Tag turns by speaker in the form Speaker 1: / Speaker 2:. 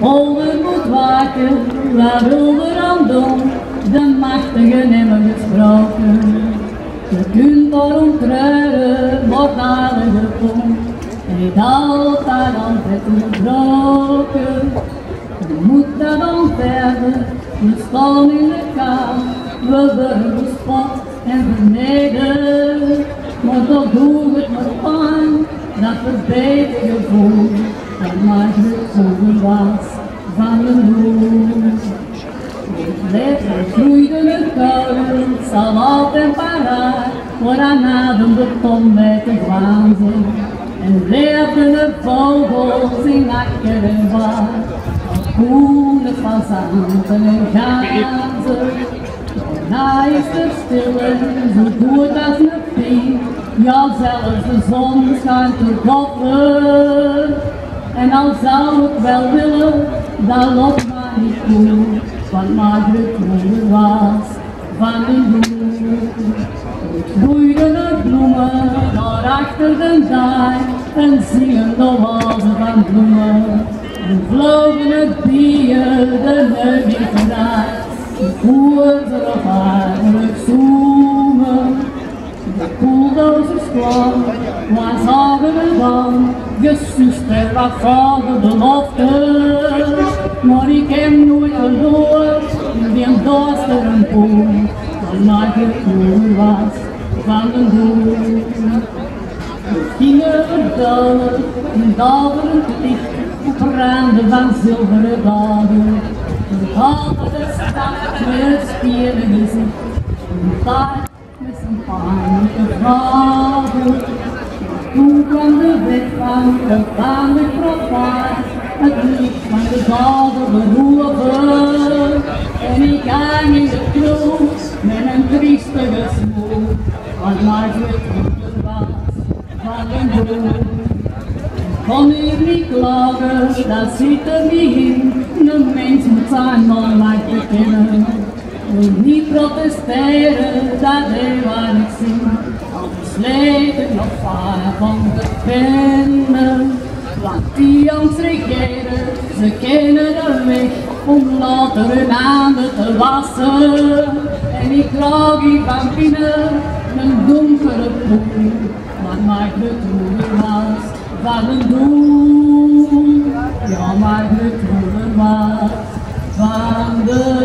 Speaker 1: Polder moet waken, waar aan doen? De machtige nimmer gesproken. Je kunt daarom treuren, wordt kom. En niet altijd altijd gebroken. Je moet daar dan verder, we staan in de kou. We worden bespot en vernederd. Maar toch doe het maar pijn, dat verbetert je gevoel. Het zonder was van de moed. Het groeide het kouden, zal altijd paraat, voor aan adem begon met te glazen. En leefden de vogels in akker en vaart, groene fazanten en ganzen. Hij is er stille, zo goed als een pie, ja zelfs de zon schijnt te koppen. En al zou ik wel willen, dat loopt maar niet toe, want Moeder was van de bloem. Groeiden de bloemen daar achter de dijk en zingen de wazen van bloemen. En vlogen het bier de neus vooruit, de ze nog eigenlijk zoemen. De koeldozers kwam, waar zagen we dan? Gesust er wat vader beloftes, maar ik heb nooit gehoord in die duisteren poel, dat maar gevoel was van een doel. Gingen verdalen in daverend licht, op randen van zilveren. We hadden de stad met spieren gezicht, en daar met zijn pijnlijke vragen. Toen kwam de wet van de vader profaan, het licht van de dader beroepen. En ik hang in de kroeg met een triestige smoel, want Margaret Cooper was van een boel. Kon hier niet klagen, dat zit er niet in, de mens moet zijn man maar kennen. Wil niet protesteren, dat hij waar ik zin. Versleten nog vaar van de pennen. Want die angst regeren, ze kennen de weg om later hun handen te wassen. En ik draag hier van binnen een donkere poel, maar maakt het moeder was van een doel. Ja, maar het moeder was van de.